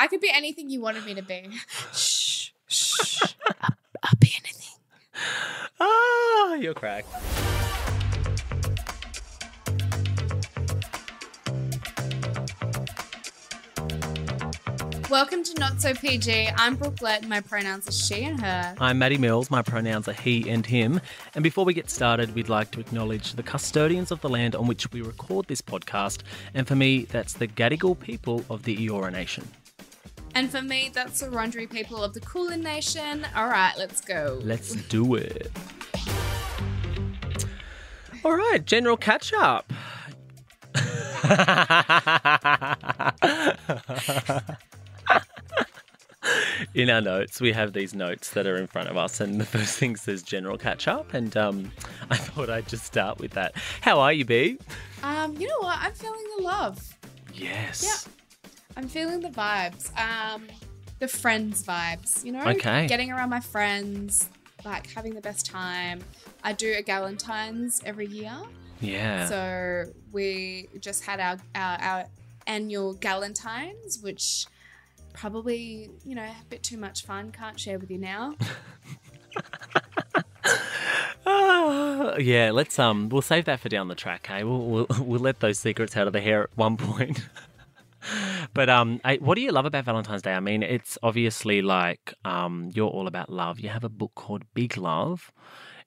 I could be anything you wanted me to be. shh, shh. I'll, I'll be anything. Ah, you're cracked. Welcome to Not So PG. I'm Brooke Blurton. My pronouns are she and her. I'm Matty Mills. My pronouns are he and him. And before we get started, we'd like to acknowledge the custodians of the land on which we record this podcast. And for me, that's the Gadigal people of the Eora Nation. And for me, that's the Wurundjeri people of the Kulin Nation. All right, let's go. Let's do it. All right, general catch up. in our notes, we have these notes that are in front of us, and the first thing says general catch up. And um, I thought I'd just start with that. How are you, B? Um, you know what? I'm feeling the love. Yes. Yeah. I'm feeling the vibes. Um, the friends vibes. You know, Okay. getting around my friends, like having the best time. I do a Galentine's every year, Yeah. so we just had our our, our annual Galentine's, which probably you know a bit too much fun. Can't share with you now. Ah, yeah, let's um, we'll save that for down the track. Okay, we'll we'll, we'll let those secrets out of the hair at one point. but um, I, what do you love about Valentine's Day? I mean, it's obviously like um, you're all about love. You have a book called Big Love.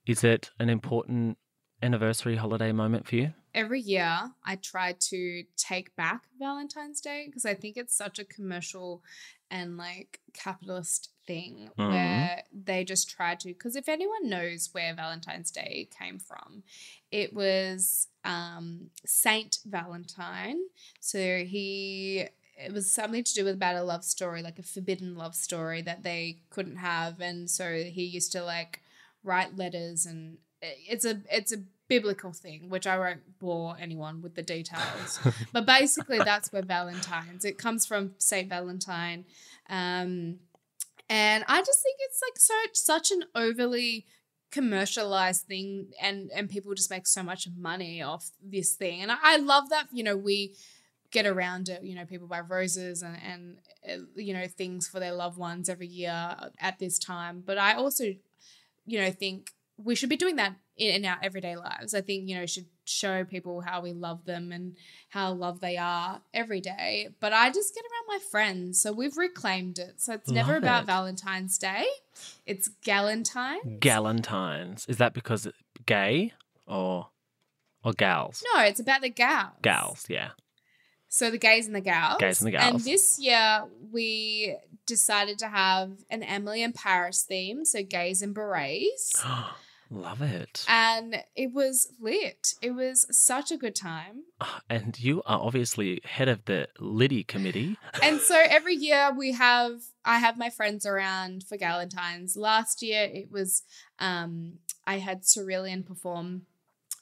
Is it an important anniversary holiday moment for you? every year I try to take back Valentine's Day because I think it's such a commercial and like capitalist thing Mhm. where they just try to because if anyone knows where Valentine's Day came from, it was um Saint Valentine. So he it was something to do with about a love story, like a forbidden love story that they couldn't have, and so he used to like write letters, and it's a it's a biblical thing, which I won't bore anyone with the details. but basically, that's where Valentine's. It comes from Saint Valentine, um, and I just think it's like so such an overly commercialized thing and and people just make so much money off this thing and I, I love that you know we get around it you know people buy roses and and uh, you know things for their loved ones every year at this time. But i also you know think we should be doing that in, in our everyday lives. I think you know should show people how we love them and how loved they are every day. But i just get around my friends. So we've reclaimed it. So it's never Love about valentine's day. It's galentine Galentine's. Is that because it- gay or or gals? no it's about the gals. Gals, yeah. So the gays and the gals. Gays and the And this year we decided to have an Emily in Paris theme, so gays and berets. Love it. And it was lit. It was such a good time. And you are obviously head of the Liddy committee. And so every year we have I have my friends around for Galentine's. Last year it was um I had Cerulean perform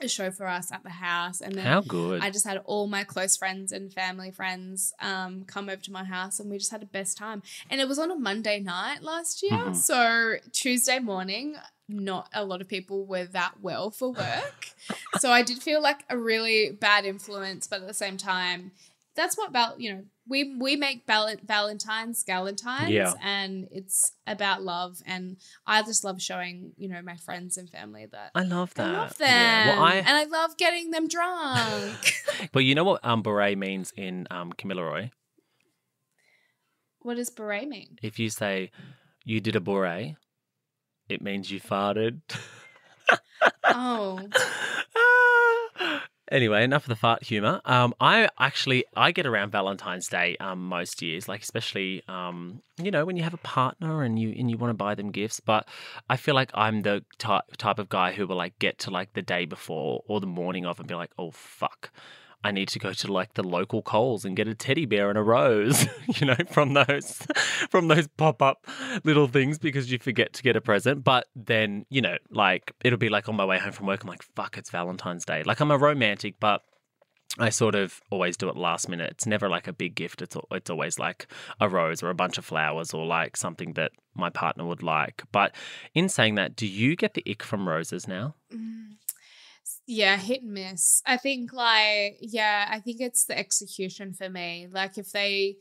a show for us at the house and then How good. I just had all my close friends and family friends um, come over to my house and we just had the best time. And it was on a Monday night last year. Mhm. So Tuesday morning, not a lot of people were that well for work. so I did feel like a really bad influence, but at the same time, that's what about you know we we make val- valentines galentines Yeah. and it's about love and i just love showing you know my friends and family that I love that. I love them, Yeah. Well, I and I love getting them drunk. But you know what um, beret means in um, Kamilaroi? what does beret mean? If you say you did a beret, it means you farted. Oh, anyway, enough of the fart humor. Um, I actually I get around Valentine's Day um most years, like especially um you know when you have a partner and you and you want to buy them gifts. But I feel like I'm the type type of guy who will like get to like the day before or the morning of and be like, oh fuck. I need to go to like the local Coles and get a teddy bear and a rose, you know, from those from those pop up little things because you forget to get a present. But then, you know, like it'll be like on my way home from work, I'm like, fuck, it's Valentine's Day. Like I'm a romantic, but I sort of always do it last minute. It's never like a big gift. It's it's always like a rose or a bunch of flowers or like something that my partner would like. But in saying that, do you get the ick from roses now? Mm. Yeah, hit and miss. I think like yeah, I think it's the execution for me. Like if they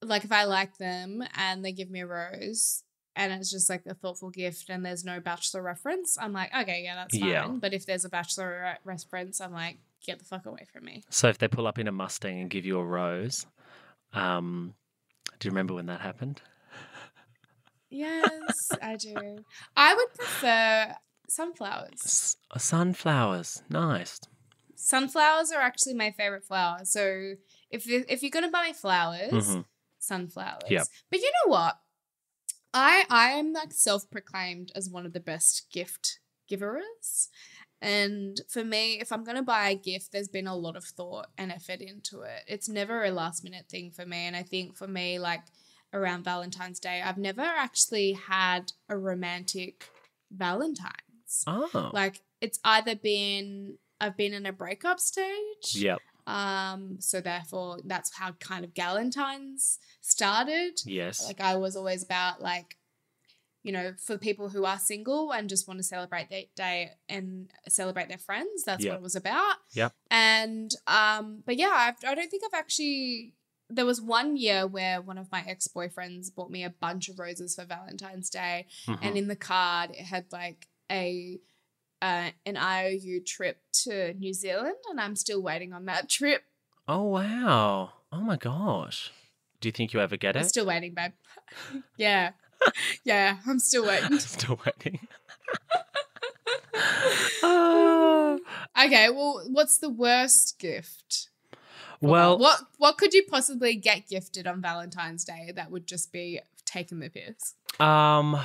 like if I like them and they give me a rose and it's just like a thoughtful gift and there's no bachelor reference, I'm like, okay, yeah, that's fine. Yeah. But if there's a bachelor re- reference, I'm like, get the fuck away from me. So if they pull up in a Mustang and give you a rose, um, do you remember when that happened? Yes, I do. I would prefer sunflowers. S- uh, sunflowers, nice. Sunflowers are actually my favorite flower. So if if you're gonna buy me flowers, Mhm. sunflowers. Yep. But you know what? I I am like self-proclaimed as one of the best gift givers. And for me, if I'm going to buy a gift, there's been a lot of thought and effort into it. It's never a last minute thing for me. And I think for me, like around Valentine's Day, I've never actually had a romantic Valentine's. Oh, Like it's either been I've been in a breakup stage. yep, Um, so therefore that's how kind of Galentine's started. yes, Like I was always about like, you know, for people who are single and just want to celebrate their day and celebrate their friends. That's Yep. what it was about. Yep. And um, but yeah, I've, I don't think I've actually. There was one year where one of my ex boyfriends bought me a bunch of roses for Valentine's Day, Mhm. and in the card it had like a uh, an IOU trip to New Zealand, and I'm still waiting on that trip. oh wow, oh my gosh. Do you think you ever get it? I'm still waiting, babe. yeah, yeah, I'm still waiting. Still waiting. Okay, well, what's the worst gift? well, what what could you possibly get gifted on Valentine's Day that would just be taking the piss? Um,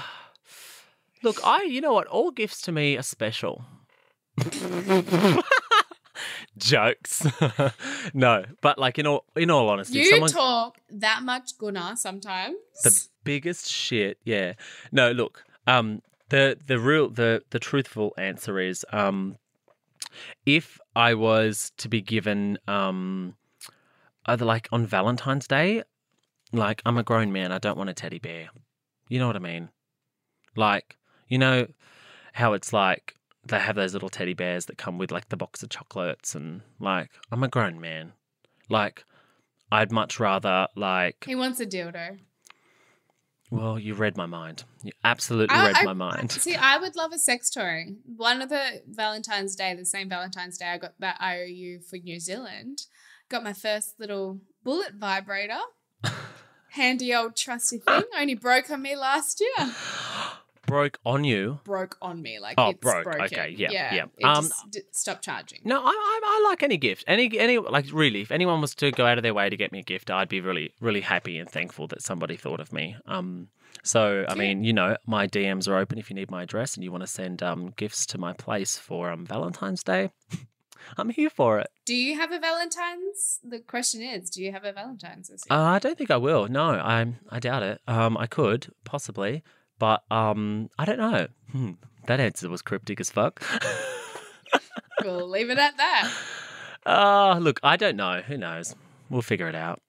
look, I you know what? All gifts to me are special. Jokes, no, but like in all in all honesty, You someone talk that much gunna sometimes. the biggest shit. Yeah, no, look, um, the the real the the truthful answer is um, if I was to be given um, either like on Valentine's Day, like I'm a grown man, I don't want a teddy bear. You know what I mean? Like, you know how it's like they have those little teddy bears that come with like the box of chocolates and like I'm a grown man. Like I'd much rather like he wants a dildo. well, you read my mind. You absolutely I- read I- my mind. See, I would love a sex toy. One of the Valentine's Day, the same Valentine's Day, I got that IOU for New Zealand. Got my first little bullet vibrator. Handy old trusty thing. Only broke on me last year. Broke on you. Broke on me, like Oh, it's broke. broken. Okay, yeah, yeah. It Um, d- stopped charging. No, I, I I like any gift. Any any like really, if anyone was to go out of their way to get me a gift, I'd be really really happy and thankful that somebody thought of me. Um, so I Yeah. mean, you know, my DMs are open if you need my address and you want to send um gifts to my place for um Valentine's Day. I'm here for it. Do you have a Valentine's? The question is, do you have a Valentine's this year? Uh, I don't think I will. No, I I doubt it. Um, I could possibly, but um, I don't know. Hmm, that answer was cryptic as fuck. we'll leave it at that. Uh, look, I don't know. Who knows? We'll figure it out.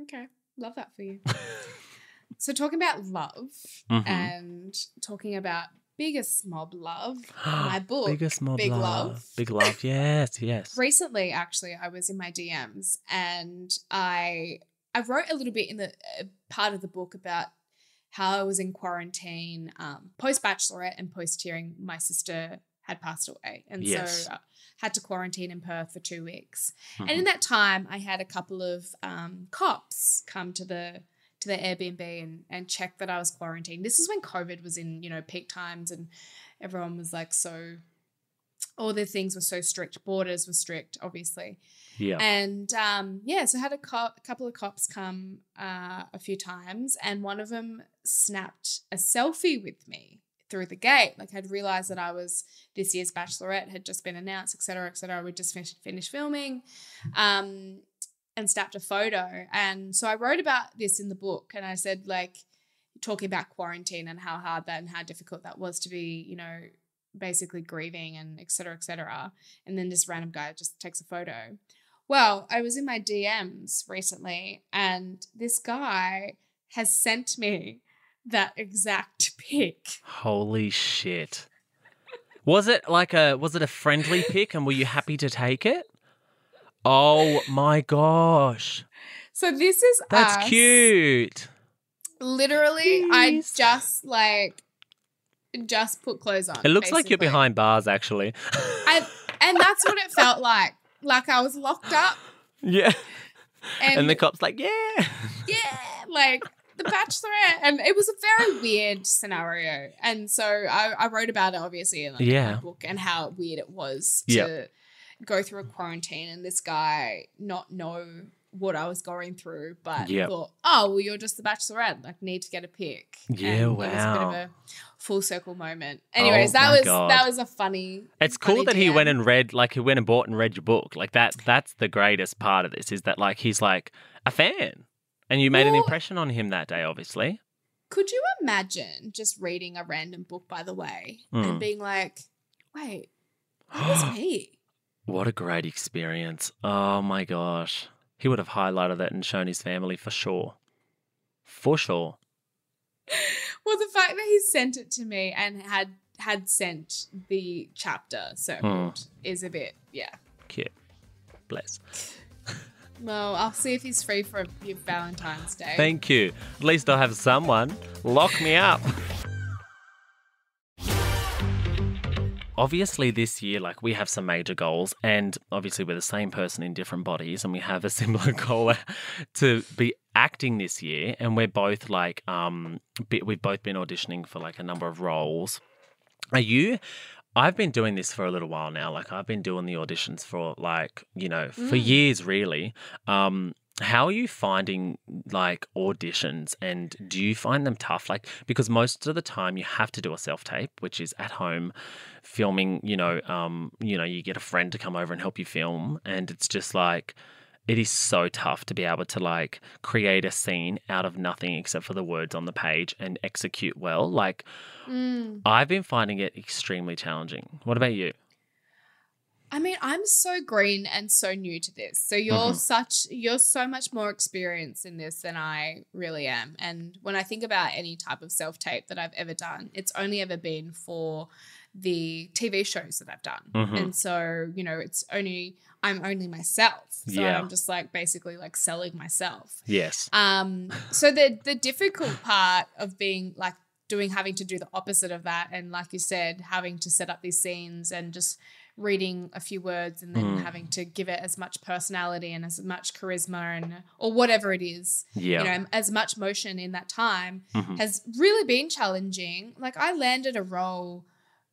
Okay, love that for you. so talking about love Mhm. and talking about biggest mob love, my book, Biggest mob Big love. Love. Big love. Yes, yes. recently actually i was in my dms and i i wrote a little bit in the uh, part of the book about how i was in quarantine um, post bachelorette and post hearing my sister had passed away and Yes. so uh, had to quarantine in perth for two weeks Mhm. and in that time i had a couple of um, cops come to the to the airbnb and and check that i was quarantined this is when covid was in you know peak times and everyone was like so all the things were so strict borders were strict obviously yeah. and um, yeah so had a, a couple of cops come uh, a few times and one of them snapped a selfie with me through the gate like i'd realized that i was this year's bachelorette had just been announced etc etc we just finished, finished filming um, and snapped a photo and so i wrote about this in the book and i said like talking about quarantine and how hard that and how difficult that was to be you know basically grieving and et cetera, et cetera. And then this random guy just takes a photo. Well, I was in my DMs recently and this guy has sent me that exact pick. Holy shit. Was it like a was it a friendly pick and were you happy to take it? Oh my gosh. So this is That's us. cute. Literally, I just like just put clothes on. It looks like you're behind bars, actually. I, and that's what it felt like. Like I was locked up, yeah. and, And the cop's like, yeah. yeah, like the Bachelorette, and it was a very weird scenario. And so I, I wrote about it obviously in like, Yeah. my book and how weird it was to Yep. go through a quarantine and this guy not know what I was going through, but Yep. thought, oh well, you're just the Bachelorette, like need to get a pic. Yeah, and It was a bit wow. of a full circle moment. Anyways, Oh that was God. that was a funny. It's funny cool that he went and read, like, he went and bought and read your book. Like, that. that's the greatest part of this is that, like, he's like a fan. And you made an impression on him that day, obviously. Could you imagine just reading a random book, by the way, Mm. and being like, wait, that was me? What a great experience. Oh my gosh. He would have highlighted that and shown his family for sure. For sure. Well, the fact that he sent it to me and had had sent the chapter circled Hmm. is a bit, yeah. Cute. Bless. Well, I'll see if he's free for Valentine's Day. Thank you. At least I'll have someone lock me up. Obviously, this year, like we have some major goals, and obviously, we're the same person in different bodies, and we have a similar goal to be acting this year. And we're both like, um, we've both been auditioning for like a number of roles. Are you? I've been doing this for a little while now. Like I've been doing the auditions for like you know for Mm. years, really. Um, how are you finding like auditions and do you find them tough like because most of the time you have to do a self tape which is at home filming you know um you know you get a friend to come over and help you film and it's just like it is so tough to be able to like create a scene out of nothing except for the words on the page and execute well like Mm. i've been finding it extremely challenging what about you I mean, I'm so green and so new to this. So you're Mhm. such you're so much more experienced in this than I really am. And when I think about any type of self-tape that I've ever done, it's only ever been for the TV shows that I've done. Mhm. And so, you know, it's only I'm only myself. So Yeah. I'm just like basically like selling myself. yes Um, so the the difficult part of being like doing having to do the opposite of that, and like you said, having to set up these scenes and just reading a few words and then Mm. having to give it as much personality and as much charisma and or whatever it is, yeah you know, as much motion in that time Mhm. has really been challenging. Like I landed a role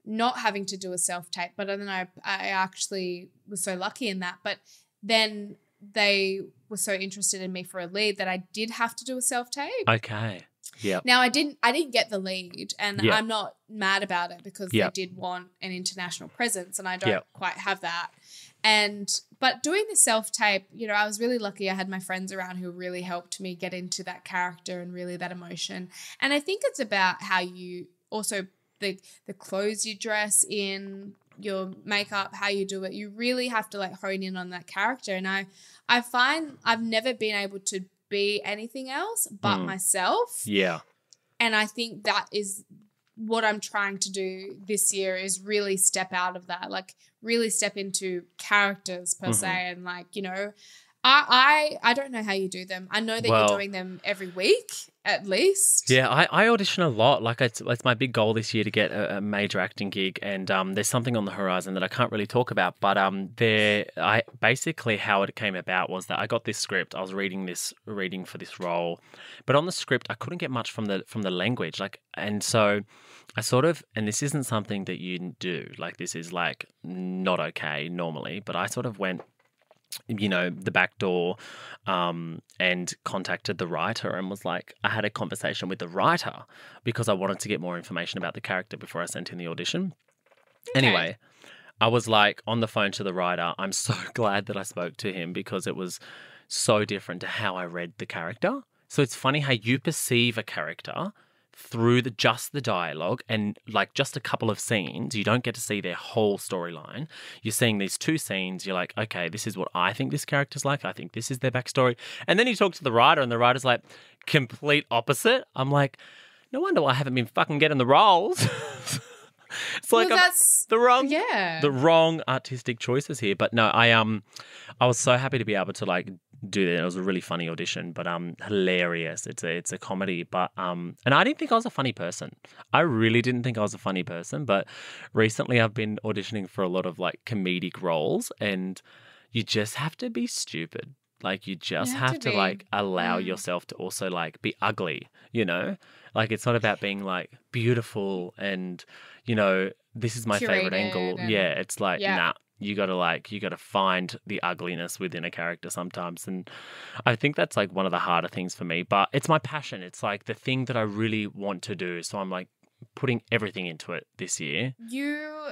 not having to do a self tape, but then I I actually was so lucky in that. But then they were so interested in me for a lead that I did have to do a self tape. okay yep Now I didn't I didn't get the lead and Yeah. I'm not mad about it because Yeah. they did want an international presence and I don't Yeah. quite have that. And but doing the self tape, you know, I was really lucky I had my friends around who really helped me get into that character and really that emotion. And I think it's about how you also the the clothes you dress in, your makeup, how you do it. You really have to like hone in on that character and I I find I've never been able to be anything else but Mm. myself yeah and i think that is what i'm trying to do this year is really step out of that like really step into characters per Mhm. se and like you know I, I I don't know how you do them. I know that Well- you're doing them every week at least. Yeah, I, I audition a lot. Like it's, it's my big goal this year to get a, a major acting gig, and um, there's something on the horizon that I can't really talk about. But um, there, I basically how it came about was that I got this script. I was reading this, reading for this role, but on the script I couldn't get much from the from the language. Like, and so I sort of, and this isn't something that you do. Like, this is like not okay normally. But I sort of went you know the back door um, and contacted the writer and was like i had a conversation with the writer because i wanted to get more information about the character before i sent in the audition. Anyway i was like on the phone to the writer i'm so glad that i spoke to him because it was so different to how i read the character. So it's funny how you perceive a character through the just the dialogue and like just a couple of scenes you don't get to see their whole storyline. You're seeing these two scenes you're like okay this is what i think this character's like i think this is their backstory. And then you talk to the writer and the writer's like complete opposite. I'm like no wonder i haven't been fucking getting the roles it's like well, that's the wrong yeah. the wrong artistic choices here. But no, I um I was so happy to be able to like do that. It was a really funny audition, but um hilarious. It's a it's a comedy, but um and I didn't think I was a funny person. I really didn't think I was a funny person, but recently I've been auditioning for a lot of like comedic roles and you just have to be stupid. Like you just have have, to to, like allow Mm. yourself to also like be ugly, you know? Like it's not about being like beautiful and you know, this is my favorite angle. And- Yeah, it's like Yeah. nah, you got to like you got to find the ugliness within a character sometimes and I think that's like one of the harder things for me, but it's my passion. It's like the thing that I really want to do. So I'm like putting everything into it this year. you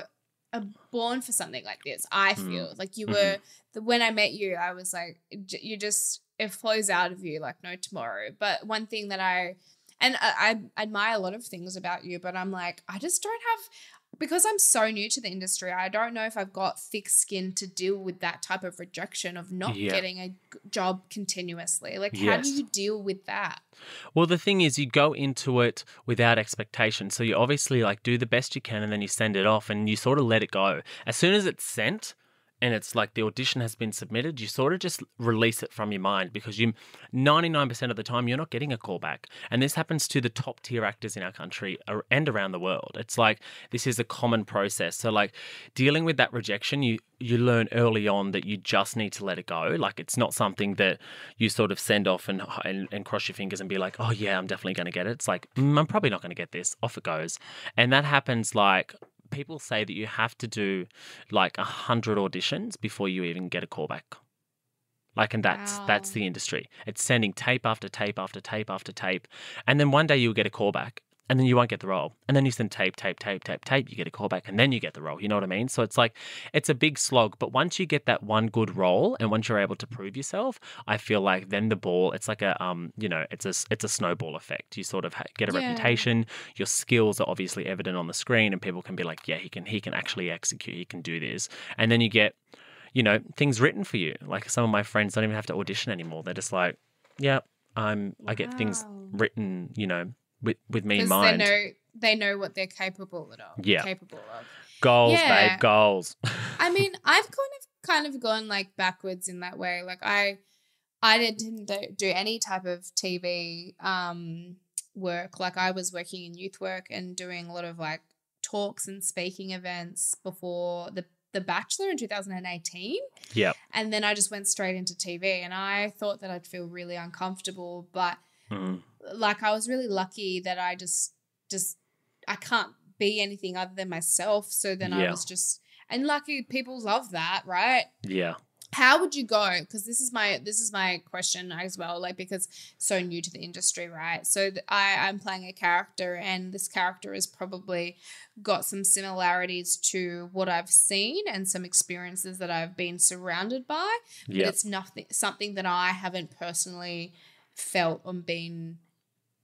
are born for something like this. I Mm. feel like you Mhm. were the when I met you, I was like, you just it flows out of you like no tomorrow. But one thing that I and I, I admire a lot of things about you, but I'm like, I just don't have because I'm so new to the industry. I don't know if I've got thick skin to deal with that type of rejection of not Yeah. getting a job continuously. Like, how do you deal with that? Well, the thing is, you go into it without expectation. So you obviously like do the best you can and then you send it off and you sort of let it go. As soon as it's sent and it's like the audition has been submitted, you sort of just release it from your mind because you 99% of the time you're not getting a callback. And this happens to the top tier actors in our country and around the world. It's like this is a common process. So like dealing with that rejection, you you learn early on that you just need to let it go. Like it's not something that you sort of send off and and, and cross your fingers and be like, oh yeah, I'm definitely going to get it. It's like mm, I'm probably not going to get this. Off it goes, and that happens like. People say that you have to do like a hundred auditions before you even get a callback. Like, and that's that's the industry. It's sending tape after tape after tape after tape, and then one day you'll get a callback, and then you won't get the role, and then you send tape, tape, tape, tape, tape. You get a callback, and then you get the role. You know what I mean? So it's like it's a big slog. But once you get that one good role, and once you're able to prove yourself, I feel like then the ball. It's like a um, you know, it's a it's a snowball effect. You sort of ha- get a Yeah. reputation. Your skills are obviously evident on the screen, and people can be like, yeah, he can he can actually execute. He can do this, and then you get you know, things written for you. Like some of my friends don't even have to audition anymore. They're just like, yeah, I'm I get things written, you know, with with me in Because they know they know what they're capable of. Yeah. capable of. goals, Yeah. babe, goals. I mean, I've kind of kind of gone like backwards in that way. Like I I didn't do- any type of TV um work. Like I was working in youth work and doing a lot of like talks and speaking events before the the Bachelor in 2018. Yep. And then I just went straight into TV and I thought that I'd feel really uncomfortable, but Mm. Like I was really lucky that I just just I can't be anything other than myself. So then I was just and lucky people love that, right? Yeah. How would you go? Because this is my this is my question as well. Like because so new to the industry, right? So th- I I'm playing a character, and this character has probably got some similarities to what I've seen and some experiences that I've been surrounded by but Yeah. it's nothing something that I haven't personally felt or been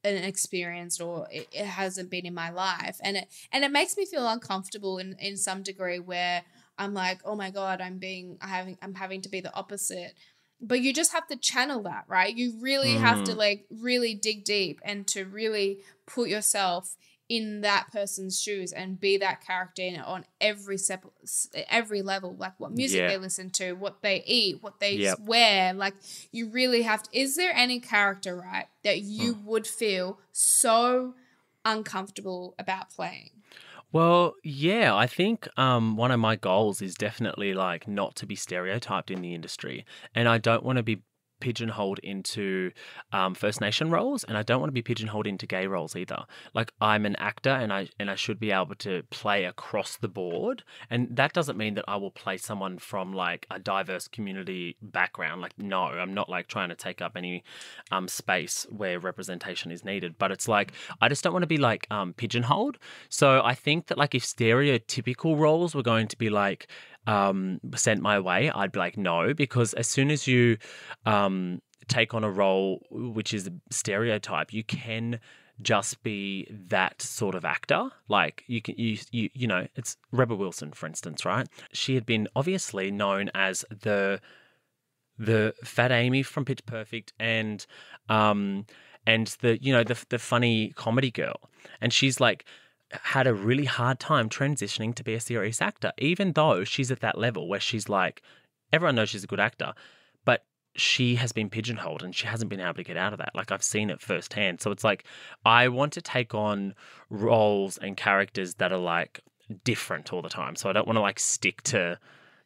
experienced or it, it hasn't been in my life. And it and it makes me feel uncomfortable in in some degree where I'm like oh my god I'm being I having I'm having to be the opposite. But you just have to channel that right? You really have to Mm. like really dig deep and to really put yourself in that person's shoes and be that character in on every step every level like what music Yeah. they listen to what they eat what they Yep. wear like you really have to is there any character right that you Hmm. would feel so uncomfortable about playing Well, yeah, I think um, one of my goals is definitely like not to be stereotyped in the industry, and I don't want to be pigeonholed into um, First Nation roles, and I don't want to be pigeonholed into gay roles either. Like I'm an actor, and I and I should be able to play across the board, and that doesn't mean that I will play someone from like a diverse community background. Like no, I'm not like trying to take up any um, space where representation is needed, but it's like I just don't want to be like um, pigeonholed. So I think that like if stereotypical roles were going to be like um, sent my way, I'd be like no, because as soon as you um, take on a role which is a stereotype, you can just be that sort of actor. Like you can you you you know, it's Rebel Wilson, for instance, right? She had been obviously known as the the fat Amy from Pitch Perfect and um and the you know the the funny comedy girl and she's like had a really hard time transitioning to be a serious actor, even though she's at that level where she's like, everyone knows she's a good actor, but she has been pigeonholed and she hasn't been able to get out of that. Like I've seen it firsthand. So it's like I want to take on roles and characters that are like different all the time. So I don't want to like stick to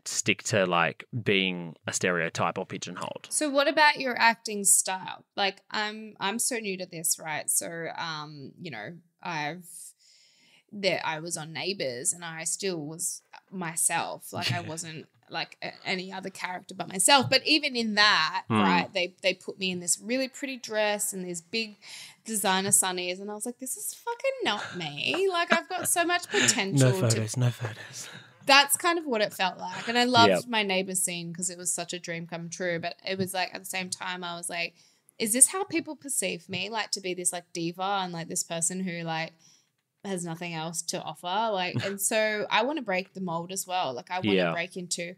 stick to like being a stereotype or pigeonholed. So what about your acting style? Like I'm I'm so new to this, right? So um, you know, I've that I was on Neighbours and I still was myself. Like I wasn't like a, any other character but myself. But even in that, Mm. right, they they put me in this really pretty dress and these big designer sunnies, and I was like, this is fucking not me. Like I've got so much potential. No to photos, no photos. that's kind of what it felt like. And I loved Yep. my Neighbours scene because it was such a dream come true. But it was like at the same time, I was like, is this how people perceive me? Like to be this like diva and like this person who like has nothing else to offer. Like, and so I want to break the mold as well. Like I want to Yeah. break into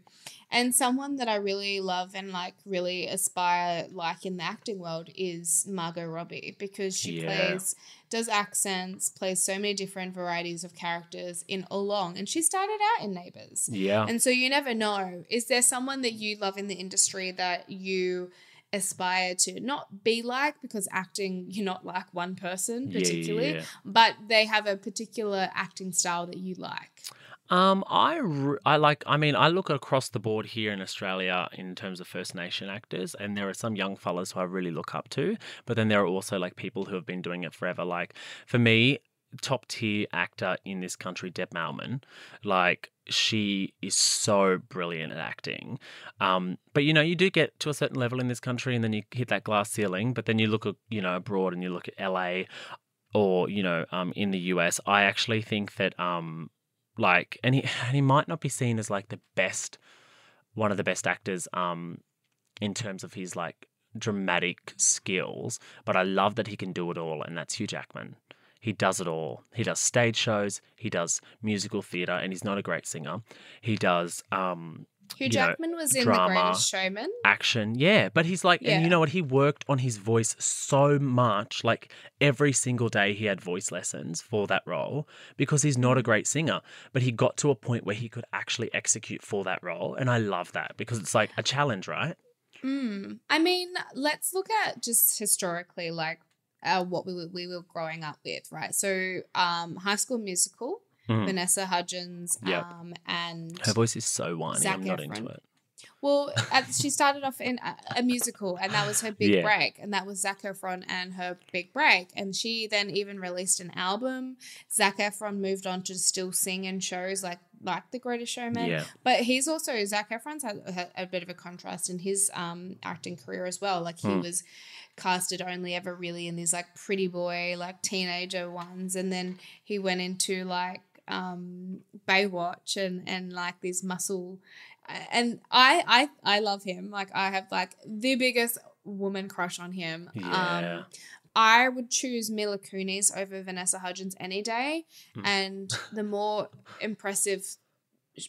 and someone that I really love and like really aspire like in the acting world is Margot Robbie because she Yeah. plays does accents, plays so many different varieties of characters in Along. And she started out in Neighbours. Yeah. And so you never know. Is there someone that you love in the industry that you aspire to not be like because acting you're not like one person Yeah, yeah, particularly yeah. but they have a particular acting style that you like Um, I, I like. I mean, I look across the board here in Australia in terms of First Nation actors, and there are some young fellas who I really look up to. But then there are also like people who have been doing it forever. Like for me, top tier actor in this country, Deb Mailman. Like she is so brilliant at acting. Um, but you know, you do get to a certain level in this country, and then you hit that glass ceiling. But then you look at you know abroad, and you look at LA, or you know, um, in the US. I actually think that um like and he and he might not be seen as like the best one of the best actors um in terms of his like dramatic skills but i love that he can do it all and that's hugh jackman he does it all he does stage shows he does musical theater and he's not a great singer he does um Hugh you know, Jackman was in drama. The Greatest Showman. action. Yeah, but he's like, and you know what? He worked on his voice so much. Like every single day, he had voice lessons for that role because he's not a great singer. But he got to a point where he could actually execute for that role, and I love that because it's like a challenge, right? Mm. I mean, let's look at just historically, like uh, what we were, we were growing up with, right? So, um, High School Musical, Mhm. Vanessa Hudgens, Yep. um, and Her voice is so whiny. Zac I'm not into it. Well, at, she started off in a, a musical, and that was her big Yeah. break, and that was Zac Efron and her big break. And she then even released an album. Zac Efron moved on to still sing in shows like like The Greatest Showman. Yeah, But he's also Zac Efron's had, had a bit of a contrast in his um acting career as well. Like he Hmm. was casted only ever really in these like pretty boy like teenager ones, and then he went into like um Baywatch and and like these muscle and I I I love him. Like I have like the biggest woman crush on him. Yeah. Um I would choose Mila Kunis over Vanessa Hudgens any day. Hmm. And the more impressive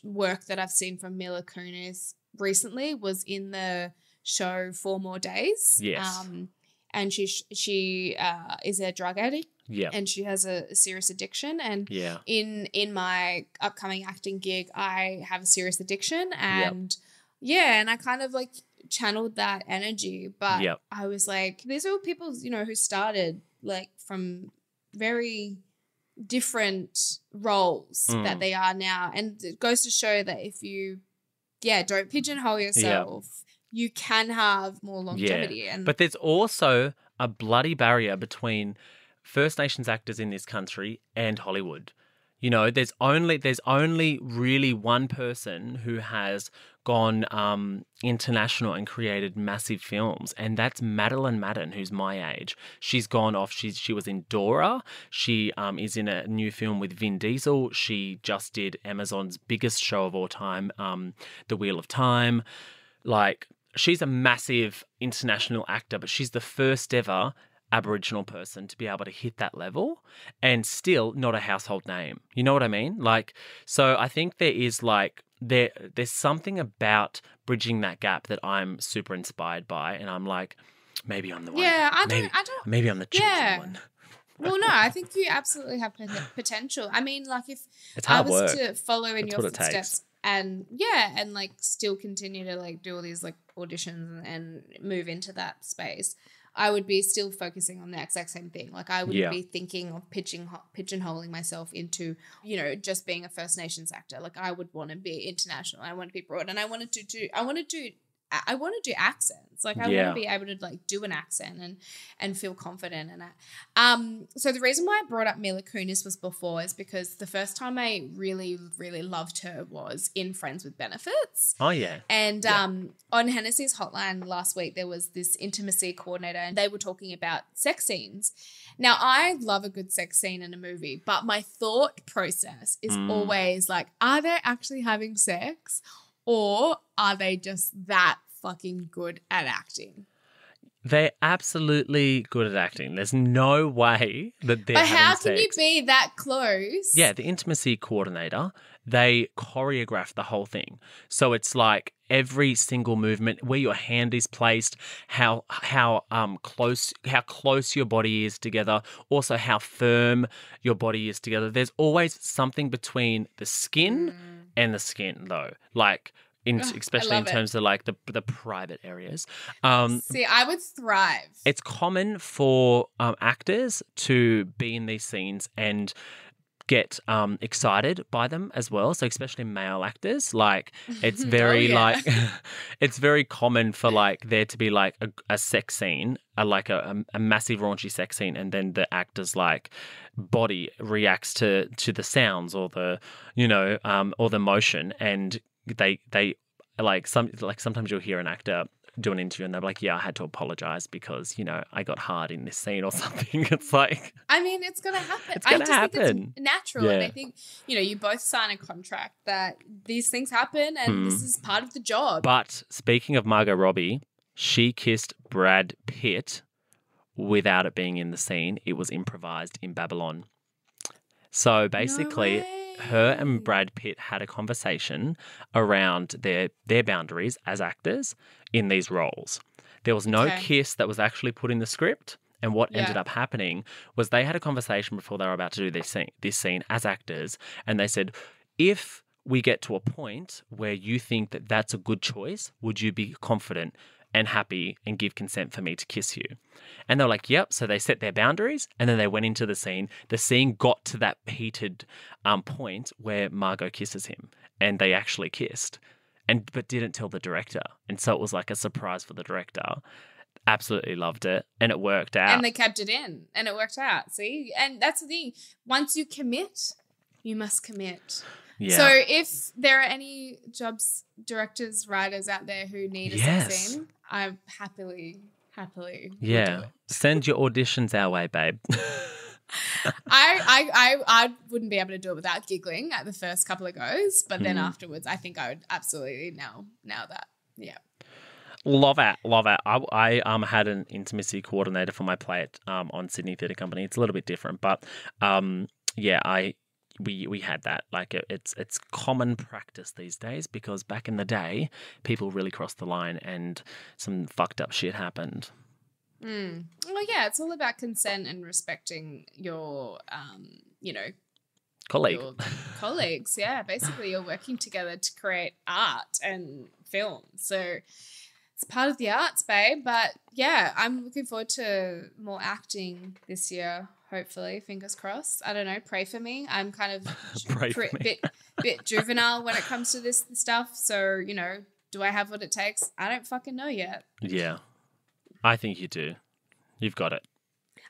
work that I've seen from Mila Kunis recently was in the show Four More Days. Yes. Um, and she she uh, is a drug addict yeah, and she has a, serious addiction. And yeah. in in my upcoming acting gig, I have a serious addiction, and yeah, and I kind of like channeled that energy. But Yep. I was like, these are people, you know, who started like from very different roles Mm. that they are now, and it goes to show that if you, yeah, don't pigeonhole yourself. You can have more longevity, and But there's also a bloody barrier between First Nations actors in this country and Hollywood. You know, there's only there's only really one person who has gone um, international and created massive films, and that's Madeleine Madden, who's my age. She's gone off. She's she was in Dora. She um, is in a new film with Vin Diesel. She just did Amazon's biggest show of all time, um, The Wheel of Time. Like she's a massive international actor, but she's the first ever Aboriginal person to be able to hit that level and still not a household name. You know what I mean? Like, so I think there is like there there's something about bridging that gap that I'm super inspired by, and I'm like, maybe I'm the one. yeah, I don't, maybe, I don't. maybe I'm the chosen Yeah. one. Well, no, I think you absolutely have potential. I mean, like if It's I was work. to follow in That's your it takes. footsteps and yeah, and like still continue to like do all these like auditions and, move into that space, I would be still focusing on the exact same thing. Like I would Yeah. be thinking of pitching pigeonholing myself into you know just being a First Nations actor. Like I would want to be international. I want to be broad, and I wanted to do. I wanted to do. I want to do accents. Like I Yeah. want to be able to like do an accent and and feel confident in it. Um, so the reason why I brought up Mila Kunis was before is because the first time I really, really loved her was in Friends with Benefits. Oh yeah. And Yeah. um, on Hennessy's hotline last week, there was this intimacy coordinator, and they were talking about sex scenes. Now, I love a good sex scene in a movie, but my thought process is Mm. always like, are they actually having sex, or are they just that fucking good at acting? They're absolutely good at acting. There's no way that they're but how can you be that close? Yeah, the intimacy coordinator, they choreograph the whole thing. So it's like every single movement, where your hand is placed, how how um close how close your body is together, also how firm your body is together. There's always something between the skin and the skin though. Like in Ugh. Especially in love it. terms of like the the private areas. Um See, I would thrive. it's common for um, actors to be in these scenes and get um, excited by them as well. So especially male actors, like it's Oh, very yeah. like it's very common for like there to be like a, a sex scene, a, like a, a, a massive raunchy sex scene, and then the actor's like body reacts to to the sounds or the you know um, or the motion, and they they like some like sometimes you'll hear an actor do an interview and they're like, "Yeah, I had to apologize because you know I got hard in this scene or something." It's like, I mean, it's gonna happen. It's just think happen. it's natural, and I think you know you both sign a contract that these things happen, and this Hmm. is part of the job. but speaking of Margot Robbie, she kissed Brad Pitt without it being in the scene. It was improvised in Babylon. So basically, her and. Mm. Brad Pitt had a conversation around their their boundaries as actors in these roles. There was no Okay. kiss that was actually put in the script. And what ended up happening was they had a conversation before they were about to do this scene, this scene as actors, and they said, if we get to a point where you think that that's a good choice, would you be confident and happy and give consent for me to kiss you? And they're like, yep. So they set their boundaries and then they went into the scene. The scene got to that heated um, point where Margot kisses him and they actually kissed. And but didn't tell the director. And so it was like a surprise for the director. Absolutely loved it. And it worked out. and they kept it in, and it worked out. See, and that's the thing. Once you commit, you must commit. yeah. So if there are any jobs, directors, writers out there who need a Yes. sex scene, I happily, happily, yeah. Send your auditions our way, babe. I, I, I, I wouldn't be able to do it without giggling at the first couple of goes, but then Mm. afterwards, I think I would absolutely now, now that, yeah. Love it, love it. I, I um had an intimacy coordinator for my play at um on Sydney Theatre Company. It's a little bit different, but um yeah, I we we had that. Like it, it's it's common practice these days because back in the day, people really crossed the line and some fucked up shit happened. Mm. Well, yeah, it's all about consent and respecting your, um, you know, Colleague. colleagues. Yeah, basically, you're working together to create art and film. So it's part of the arts, babe. But yeah, I'm looking forward to more acting this year. Hopefully, fingers crossed. I don't know. Pray for me. I'm kind of Pray me. bit bit juvenile when it comes to this stuff. So you know, do I have what it takes? I don't fucking know yet. Yeah. I think you do. You've got it.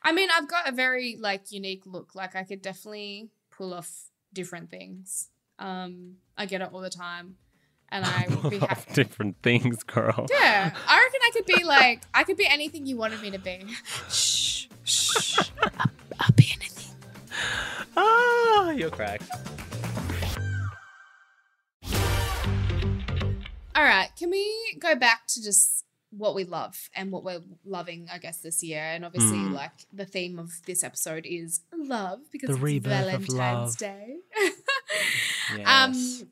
I mean, I've got a very like unique look. Like I could definitely pull off different things. Um, I get it all the time, and I would be happy. Different things, girl. Yeah, I reckon I could be like I could be anything you wanted me to be. Shh, shh. I'll, I'll be anything. Ah, you're cracked. All right, can we go back to just what we love and what we're loving, I guess, this year? And obviously, Mm. like the theme of this episode is love because The it's rebirth of Valentine's love. Day. Yes. Um,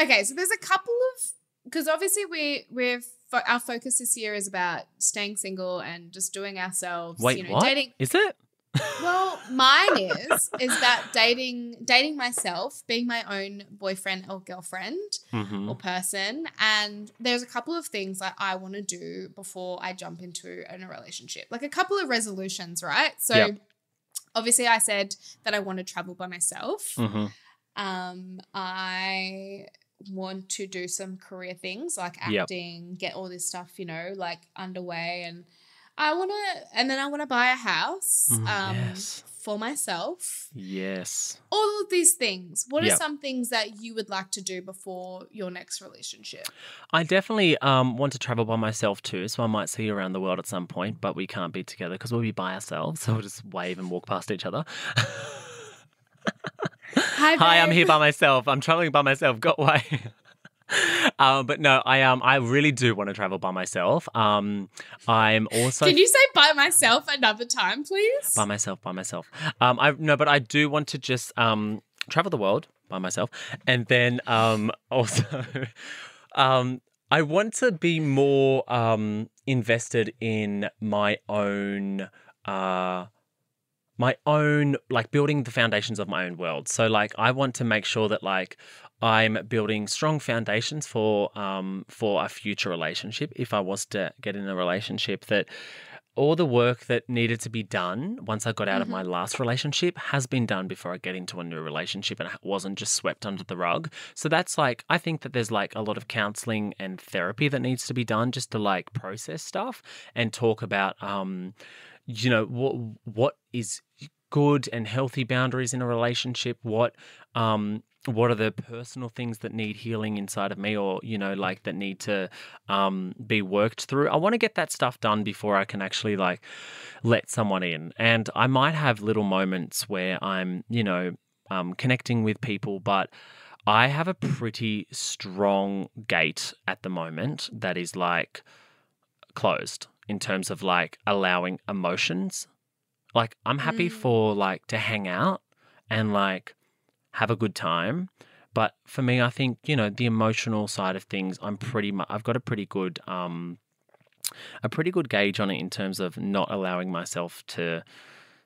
okay, so there's a couple of because obviously we we're fo- our focus this year is about staying single and just doing ourselves. Wait, you know, what? dating. Is it? Well, mine is is that dating dating myself, being my own boyfriend or girlfriend Mhm. or person, and there's a couple of things that I want to do before I jump into in a relationship. Like a couple of resolutions, right? So Yep. obviously I said that I want to travel by myself. Mhm. Um I want to do some career things like Yep. acting, get all this stuff, you know, like underway and I want to and then I want to buy a house Mm, um yes. for myself. Yes. All of these things. What are some things that you would like to do before your next relationship? I definitely um, want to travel by myself too, so I might see you around the world at some point, but we can't be together because we'll be by ourselves, so we'll just wave and walk past each other. Hi, Hi, I'm here by myself. I'm traveling by myself. Got away. um, but no, I um, I really do want to travel by myself. Um, I'm also Can you say by myself another time, please? by myself, by myself. Um, I no, but I do want to just um travel the world by myself, and then um also um I want to be more um invested in my own uh my own like building the foundations of my own world. So like I want to make sure that like I'm building strong foundations for um for a future relationship if I was to get in a relationship that all the work that needed to be done once I got out of my last relationship has been done before I get into a new relationship and it wasn't just swept under the rug. So that's like, I think that there's like a lot of counseling and therapy that needs to be done just to like process stuff and talk about, um, you know, what, what is good and healthy boundaries in a relationship? What, um, what are the personal things that need healing inside of me or you know like that need to um, be worked through? I want to get that stuff done before i can actually like let someone in. And i might have little moments where i'm you know um, connecting with people but i have a pretty strong gate at the moment that is like closed in terms of like allowing emotions. Like i'm happy Mm. for like to hang out and like have a good time. But for me, I think you know the emotional side of things. I'm pretty. mu- I've got a pretty good, um, a pretty good gauge on it in terms of not allowing myself to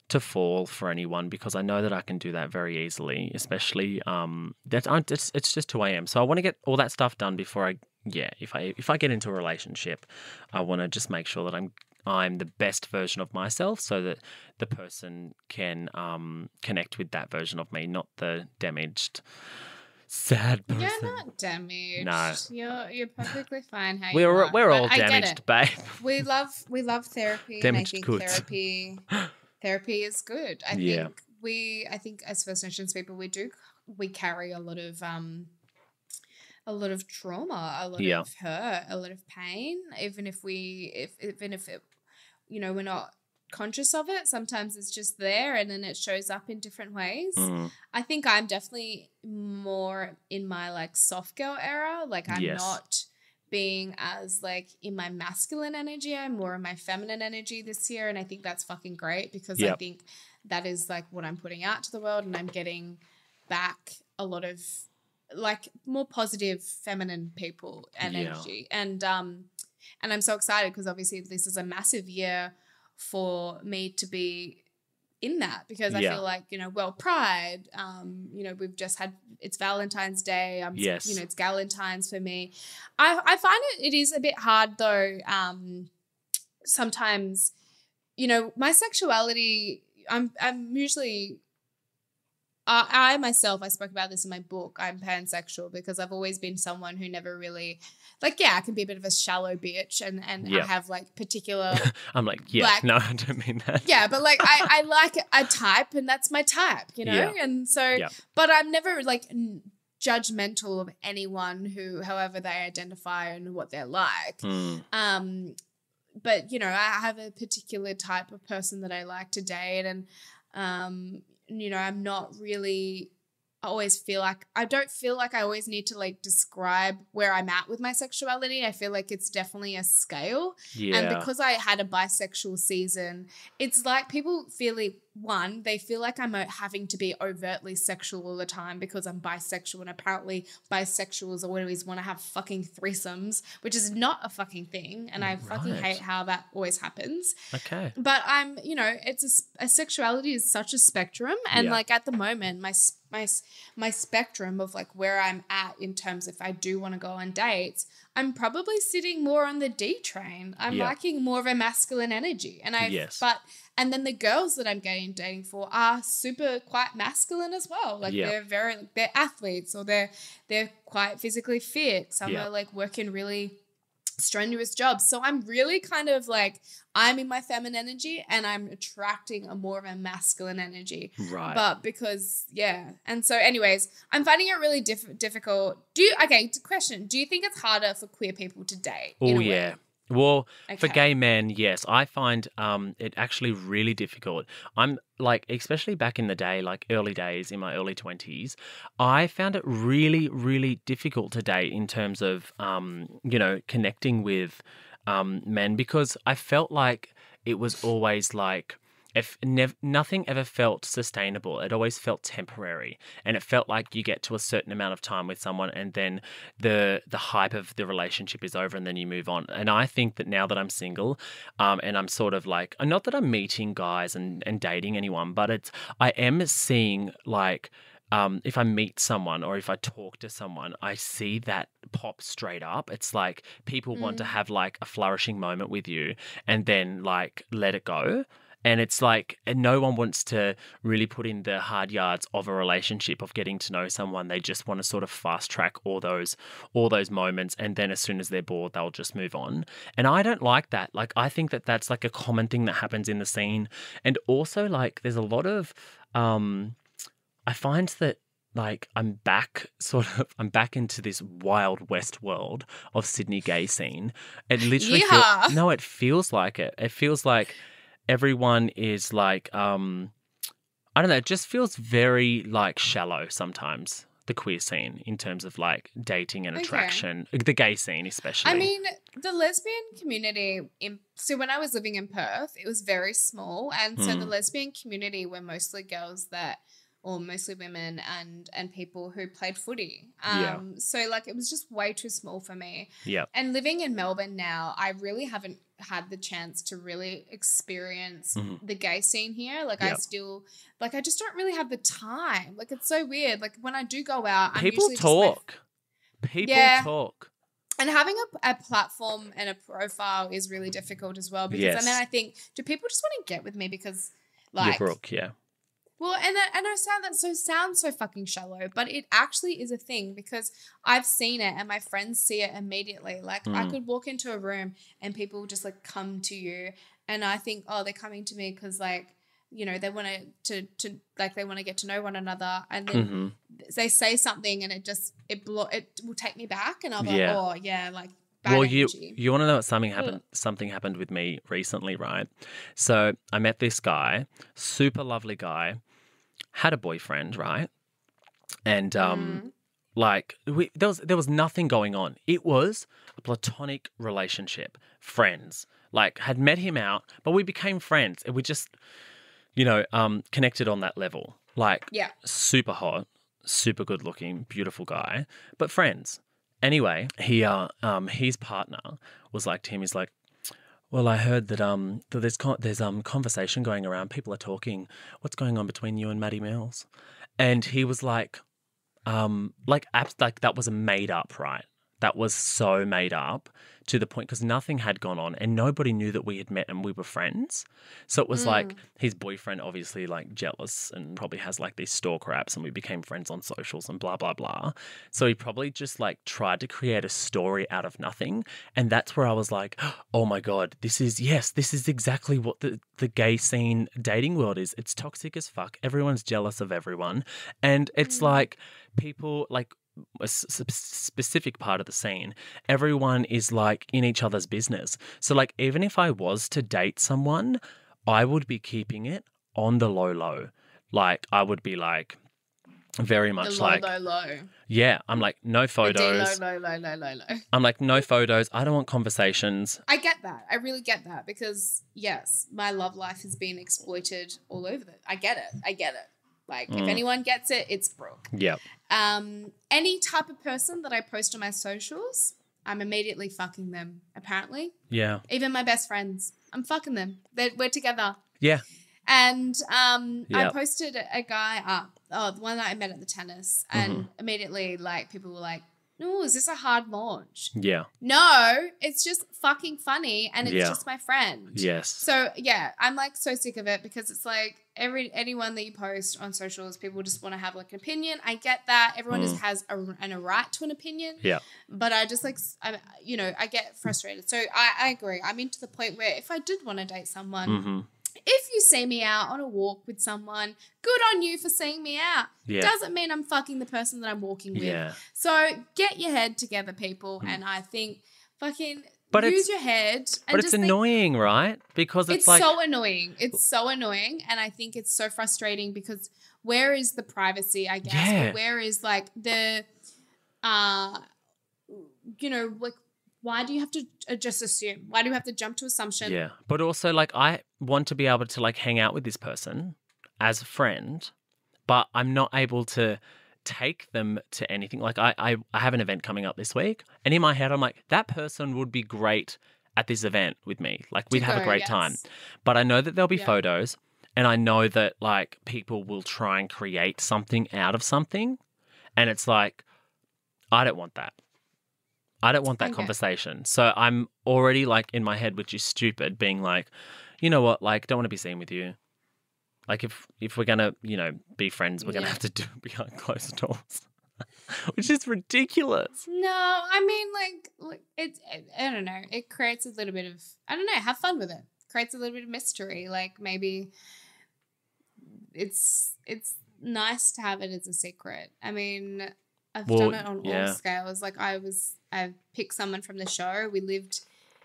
to fall for anyone because I know that I can do that very easily. Especially, um, that it's it's just who I am. So I want to get all that stuff done before I. Yeah, if I if I get into a relationship, I want to just make sure that I'm I'm the best version of myself so that the person can um, connect with that version of me, not the damaged, sad person. You're not damaged. No. You're you're perfectly fine how you we're are. we're all damaged, babe. We love we love therapy Damaged and I think goods. therapy therapy is good. I Yeah. think we I think as First Nations people we do we carry a lot of um a lot of trauma, a lot Yeah. of hurt, a lot of pain. Even if we if even if it you know, we're not conscious of it, sometimes it's just there and then it shows up in different ways. Mm, I think I'm definitely more in my like soft girl era. Like I'm Yes. not being as like in my masculine energy. I'm more in my feminine energy this year. And I think that's fucking great because I think that is like what I'm putting out to the world and I'm getting back a lot of like more positive feminine people and Yeah. energy. And um and I'm so excited because obviously this is a massive year for me to be in that because I Yeah. feel like you know, well, Pride. Um, you know, we've just had it's Valentine's Day. Um, Yes. you know, it's Galentine's for me. I I find it it is a bit hard though. Um, sometimes, you know, my sexuality. I'm I'm usually. Uh, I myself, I spoke about this in my book. I'm pansexual because I've always been someone who never really, like, yeah, I can be a bit of a shallow bitch, and and Yeah. I have like particular I'm like, yeah, Black- no, I don't mean that. yeah, but like I, I like a type, and that's my type, you know. Yeah. And so, Yeah. but I'm never like n- judgmental of anyone who, however they identify and what they're like. Mm, Um, but you know, I have a particular type of person that I like to date, and um, you know, I'm not really. I always feel like I don't feel like I always need to like describe where I'm at with my sexuality. I feel like it's definitely a scale. yeah. And because I had a bisexual season, it's like people feel one, they feel like I'm uh, having to be overtly sexual all the time because I'm bisexual, and apparently bisexuals always want to have fucking threesomes, which is not a fucking thing, and I fucking hate how that always happens. Okay. But I'm, you know, it's a sexuality is such a spectrum, and Yeah. like at the moment, my my my spectrum of like where I'm at in terms if I do want to go on dates, I'm probably sitting more on the D train. I'm Yeah. liking more of a masculine energy, and I Yes. but and then the girls that I'm getting dating for are super quite masculine as well. Like they're very they're athletes or they're they're quite physically fit. Some are like working really strenuous jobs. So I'm really kind of like I'm in my feminine energy and I'm attracting a more of a masculine energy. Right. But because yeah, and so anyways, I'm finding it really diff- difficult. Do you okay? Question: Do you think it's harder for queer people to date? Oh a way? Well, for gay men, yes, I find um, it actually really difficult. I'm like, especially back in the day, like early days in my early twenties, I found it really, really difficult to date in terms of, um, you know, connecting with um, men because I felt like it was always like. If nev- nothing ever felt sustainable, it always felt temporary, and it felt like you get to a certain amount of time with someone, and then the the hype of the relationship is over and then you move on. And I think that now that I'm single, um, and I'm sort of like not that I'm meeting guys and, and dating anyone, but it's I am seeing like um, if I meet someone or if I talk to someone, I see that pop straight up. It's like people want to Mm. have like a flourishing moment with you and then like let it go. And it's like, and no one wants to really put in the hard yards of a relationship of getting to know someone. They just want to sort of fast track all those, all those moments, and then as soon as they're bored, they'll just move on. And I don't like that. Like, I think that that's like a common thing that happens in the scene. And also, like, there's a lot of, um, I find that like I'm back sort of I'm back into this wild west world of Sydney gay scene. It literally feel- no, it feels like it. It feels like everyone is like um I don't know, it just feels very like shallow sometimes. The queer scene in terms of like dating and Okay. attraction, the gay scene especially. I mean, the lesbian community in so when I was living in Perth, it was very small, and so the Mm. lesbian community were mostly girls that, or mostly women and and people who played footy. Um, Yeah. So like it was just way too small for me. yeah, And living in Melbourne now, I really haven't had the chance to really experience Mhm. the gay scene here. Like I still, like I just don't really have the time. Like it's so weird. Like when I do go out, I'm people talk. People Yeah. talk. and having a, a platform and a profile is really difficult as well because Yes. and then I think do people just want to get with me because You're like Brooke, yeah. Well and that, and I sound that so sounds so fucking shallow but it actually is a thing because I've seen it and my friends see it immediately like I Mm. could walk into a room and people just like come to you and I think oh they're coming to me because like you know they want to to like they want to get to know one another and then hmm they say something and it just it blo- it will take me back and I'll be Yeah. like, oh yeah, like well, you you want to know what something happened? Something happened with me recently, right? So I met this guy, super lovely guy, had a boyfriend, right? And um, Mm. like we, there was there was nothing going on. It was a platonic relationship, friends. Like had met him out, but we became friends, and we just, you know, um, connected on that level. Like yeah, super hot, super good looking, beautiful guy, but friends. Anyway, he uh um his partner was like to him, he's like, Well, I heard that um that there's con- there's um conversation going around, people are talking. What's going on between you and Matty Mills? And he was like, um, like abs- like that was a made up, right? That was so made up to the point because nothing had gone on and nobody knew that we had met and we were friends. So it was like his boyfriend obviously like jealous and probably has like these stalker apps and we became friends on socials and blah blah blah. So he probably just like tried to create a story out of nothing. And that's where I was like, oh my God, this is yes, this is exactly what the, the gay scene dating world is. It's toxic as fuck. Everyone's jealous of everyone. And it's Mm. like people like a specific part of the scene, everyone is like in each other's business. So, like, even if I was to date someone, I would be keeping it on the low low. Like, I would be like, very much low, like low, low. yeah. I'm like no photos. low, low, low, low, low, low. I'm like no photos. I don't want conversations. I get that. I really get that because yes, my love life has been exploited all over the. I get it. I get it. Like if Mm. anyone gets it, it's Brooke. Yep. Um, any type of person that I post on my socials, I'm immediately fucking them. Apparently, Yeah. even my best friends, I'm fucking them. They're, we're together. Yeah. And um, I posted a, a guy up, oh, the one that I met at the tennis, and immediately, like, people were like, "No, is this a hard launch?" Yeah. No, it's just fucking funny, and it's Yeah. just my friend. Yes. So yeah, I'm like so sick of it because it's like every anyone that you post on socials, people just want to have like an opinion. I get that everyone just has a, and a right to an opinion. Mm. Yeah. But I just like I, you know I get frustrated. So I, I agree. I'm into the point where if I did want to date someone, hmm if you see me out on a walk with someone, good on you for seeing me out. Yeah. Doesn't mean I'm fucking the person that I'm walking with. Yeah. So get your head together, people. And I think fucking But use it's- your head. And But it's think- annoying, right? Because it's, it's like so annoying. It's so annoying, and I think it's so frustrating because where is the privacy? I guess. Yeah. where is like the, uh, you know, like why do you have to uh, just assume? Why do you have to jump to assumption? Yeah. But also like I want to be able to like hang out with this person as a friend, but I'm not able to take them to anything. Like I, I, I have an event coming up this week and in my head I'm like, that person would be great at this event with me. Like we'd have a great yes. time. But I know that there'll be Yeah. photos and I know that like people will try and create something out of something. And it's like, I don't want that. I don't want that Okay. conversation. So I'm already like in my head, which is stupid, being like, you know what, like, don't want to be seen with you. Like if if we're gonna, you know, be friends, we're gonna have to do it behind closed doors. which is ridiculous. No, I mean like, like it, it. I don't know. It creates a little bit of. I don't know. Have fun with it. Creates a little bit of mystery. Like maybe it's it's nice to have it as a secret. I mean, I've Well, done it on yeah. all scales. Like I was, I picked someone from the show. We lived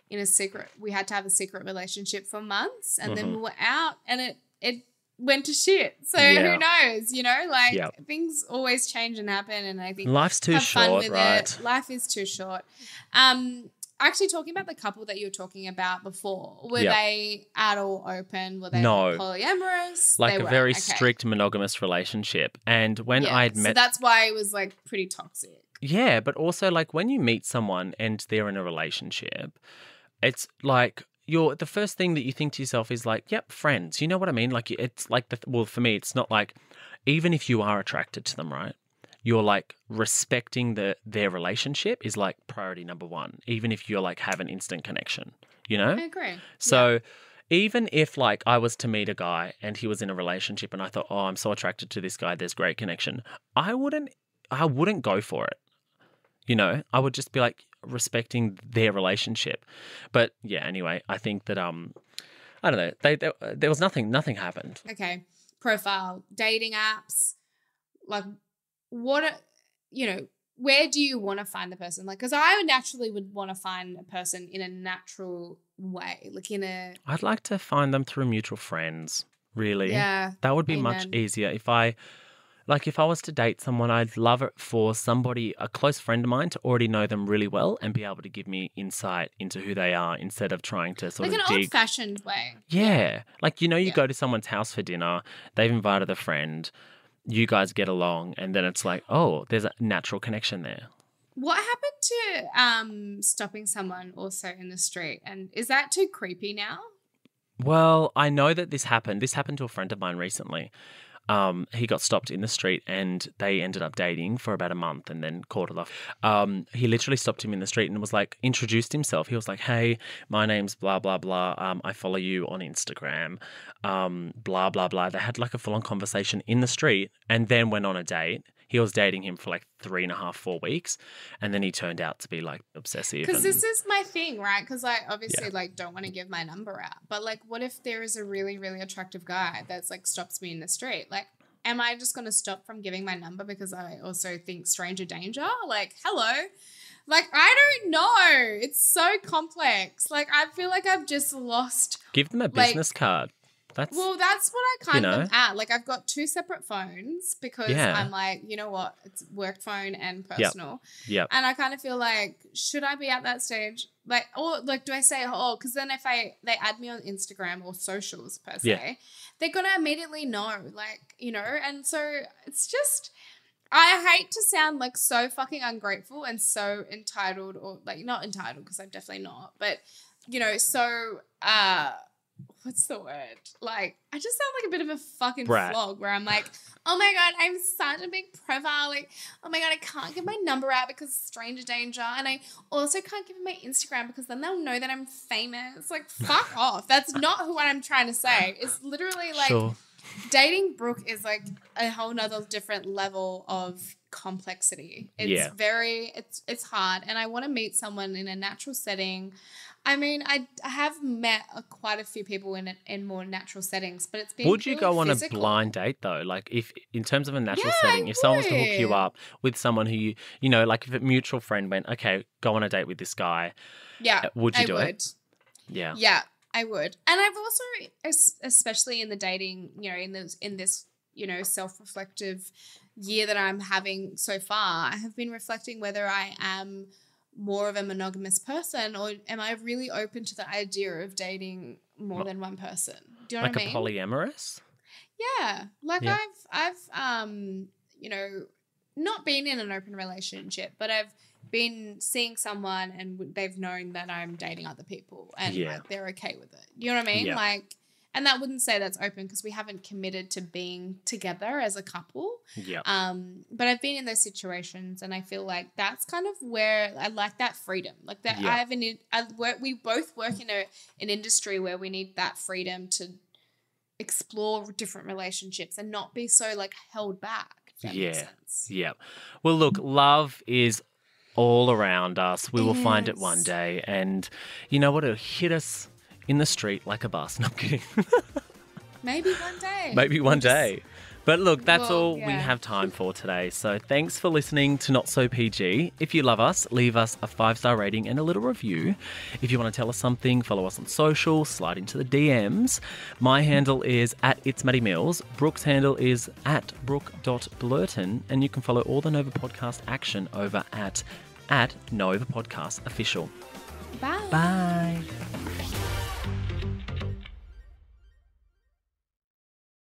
in a secret. We had to have a secret relationship for months, and then Mhm. we were out, and it it went to shit. So Yeah. who knows? You know, like Yep. things always change and happen, and I think Life's too short, with right? it. Life is too short. Um, actually, talking about the couple that you were talking about before, were Yeah. they at all open? Were they No. polyamorous? Like They a weren't. very Okay. strict monogamous relationship. And when Yeah, I'd so met that's why it was like pretty toxic. Yeah, but also like when you meet someone and they're in a relationship, it's like you're the first thing that you think to yourself is like, yep, friends. You know what I mean? Like it's like the well for me, it's not like even if you are attracted to them, right? You're like respecting the their relationship is like priority number one, even if you're like have an instant connection, you know? I agree. So even if like I was to meet a guy and he was in a relationship and I thought, "Oh, I'm so attracted to this guy, there's great connection." I wouldn't I wouldn't go for it. You know, I would just be like respecting their relationship. But yeah, anyway, I think that um I don't know. They, they there was nothing nothing happened. Okay. Profile, dating apps, like what, are, you know, where do you want to find the person? Like, because I would naturally would want to find a person in a natural way, like in a, I'd like to find them through mutual friends, really. yeah. That would be much easier if I like if I was to date someone, I'd love it for somebody, a close friend of mine, to already know them really well and be able to give me insight into who they are instead of trying to sort Like an of old dig. fashioned way. yeah. Like you know, you Yeah. go to someone's house for dinner, they've invited a friend, you guys get along, and then it's like, oh, there's a natural connection there. What happened to um stopping someone also in the street? And is that too creepy now? Well, I know that this happened. This happened to a friend of mine recently. Um, he got stopped in the street and they ended up dating for about a month and then called it off. Um, he literally stopped him in the street and was like, introduced himself. He was like, hey, my name's blah, blah, blah. Um, I follow you on Instagram. Um, blah, blah, blah. They had like a full on conversation in the street and then went on a date. He was dating him for like three and a half, four weeks. And then he turned out to be like obsessive. Because this is my thing, right? Because I obviously like don't want to give my number out, but like, what if there is a really, really attractive guy that's like stops me in the street? Like, am I just gonna stop from giving my number because I also think stranger danger? Like, hello. Like, I don't know. It's so complex. Like, I feel like I've just lost Give them a like- business card. That's Well, that's what I kind You of know? am at. Like, I've got two separate phones because Yeah. I'm like, you know what? It's work phone and personal. yep. And I kind of feel like, should I be at that stage? Like, or like, do I say, oh, because then if I they add me on Instagram or socials per se, Yeah. they're gonna immediately know, like, you know. And so it's just, I hate to sound like so fucking ungrateful and so entitled, or like not entitled because I'm definitely not, but you know, so uh what's the word? Like, I just sound like a bit of a fucking Brat. flog where I'm like, oh my god, I'm such a big profile. Like, oh my god, I can't give my number out because stranger danger, and I also can't give them my Instagram because then they'll know that I'm famous. Like, fuck off. That's not who what I'm trying to say. It's literally like sure. dating Brooke is like a whole nother different level of complexity. It's Yeah. very it's it's hard and I want to meet someone in a natural setting. I mean, I, I have met a, quite a few people in in more natural settings, but it's been Would you go on physical. a blind date though? Like if in terms of a natural Yeah, I setting, if someone was to hook you up with someone who you you know, like if a mutual friend went, okay, go on a date with this guy, Yeah, uh, would you I do would. it? Yeah. Yeah, I would. And I've also, especially in the dating, you know, in this in this, you know, self-reflective year that I'm having so far, I have been reflecting whether I am more of a monogamous person or am I really open to the idea of dating more Mo- than one person? Do you know Like what I mean? Like a polyamorous? Yeah, like Yeah. I've I've um you know not been in an open relationship, but I've been seeing someone and they've known that I'm dating other people and Yeah. like they're okay with it. You know what I mean? Yeah. Like and that wouldn't say that's open because we haven't committed to being together as a couple. Yeah. Um, but I've been in those situations, and I feel like that's kind of where I like that freedom. Like that, Yeah. I have an. I work. We both work in a an industry where we need that freedom to explore different relationships and not be so like held back. If that makes Yeah. Yeah. Well, look, love is all around us. We will find it one day. And you know what? It'll hit us in the street like a bus. No, I'm kidding. Maybe one day. Maybe one We'll just- day. But look, that's Well, all we have time for today. So thanks for listening to Not So PG. If you love us, leave us a five star rating and a little review. If you want to tell us something, follow us on social, slide into the DMs. My handle is at It's Matty Mills. Brooke's handle is at Brooke.blurton. And you can follow all the Nova Podcast action over at at Nova Podcast Official. Bye. Bye.